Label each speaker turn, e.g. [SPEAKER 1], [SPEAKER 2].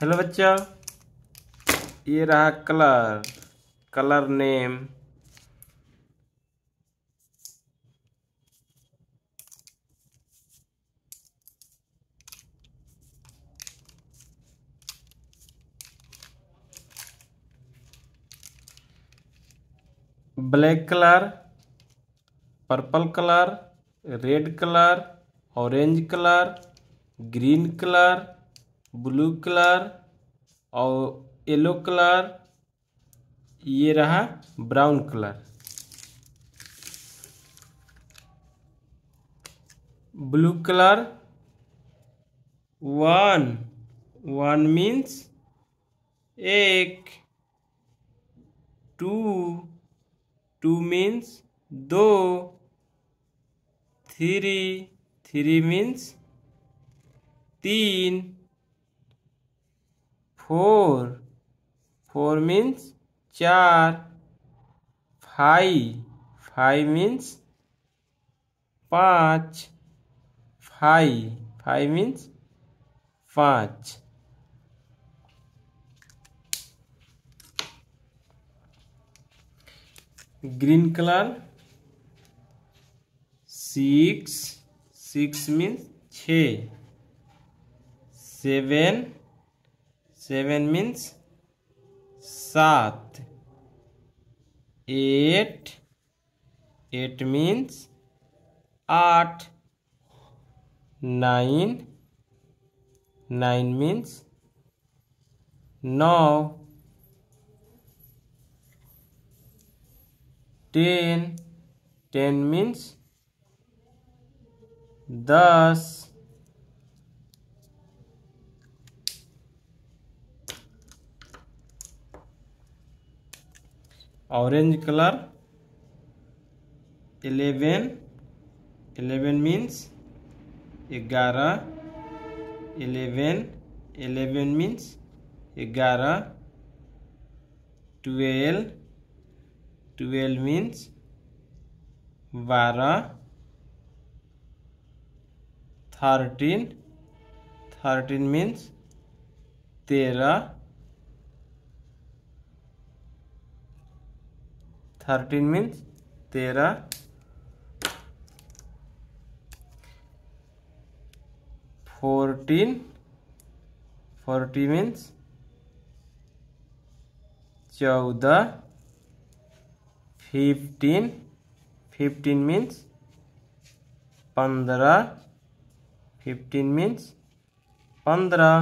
[SPEAKER 1] Hello बच्चा। ये रहा colour. Colour name. Black colour, purple colour, red colour, orange colour, green colour blue colour और yellow colour, ये रहा brown colour. Blue colour, one. One means एक। Two. Two means दो। Three. Three means तीन। Four four means चार, five five means पाँच, five five means पाँच। Green colour six six means छ, सेवन सेवन मीन्स सात। एट एट मीन्स आठ। Nine nine means नौ। Ten ten means दस। Orange colour eleven eleven means ग्यारह eleven eleven means ग्यारह twelve twelve means बारह thirteen thirteen means तेरह thirteen means तेरह। Fourteen forty means चौदह। Fifteen fifteen means पंद्रह। Fifteen means पंद्रह।